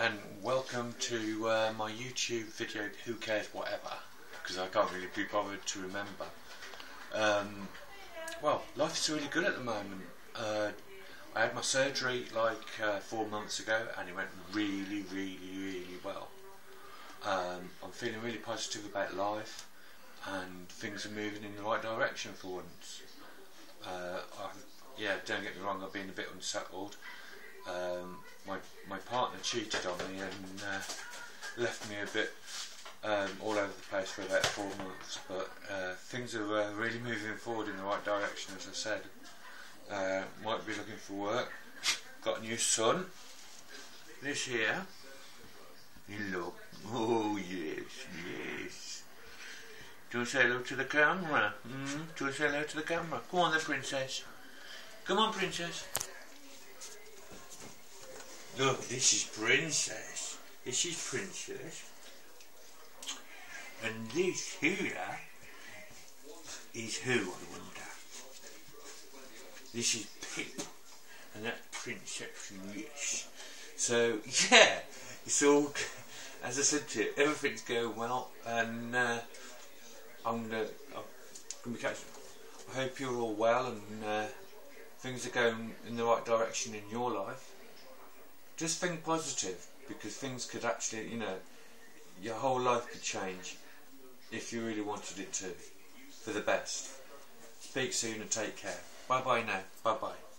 and welcome to uh, my YouTube video Who Cares Whatever because I can't really be bothered to remember. Um, well, life is really good at the moment. Uh, I had my surgery like uh, four months ago and it went really, really, really well. Um, I'm feeling really positive about life and things are moving in the right direction for once. Uh, yeah, don't get me wrong, I've been a bit unsettled. Um, my my partner cheated on me and uh, left me a bit um, all over the place for about four months. But uh, things are uh, really moving forward in the right direction, as I said. Uh, might be looking for work. Got a new son. This here. Hello. Oh yes, yes. Do you want to say hello to the camera? Mm? Do you want to say hello to the camera? Come on then, princess. Come on, princess. Look, this is Princess. This is Princess. And this here is who, I wonder. This is Pip. And that's Princess Yes. So, yeah, it's all, as I said to you, everything's going well. And uh, I'm going to be catching. I hope you're all well and uh, things are going in the right direction in your life just think positive because things could actually, you know, your whole life could change if you really wanted it to for the best. Speak soon and take care. Bye bye now. Bye bye.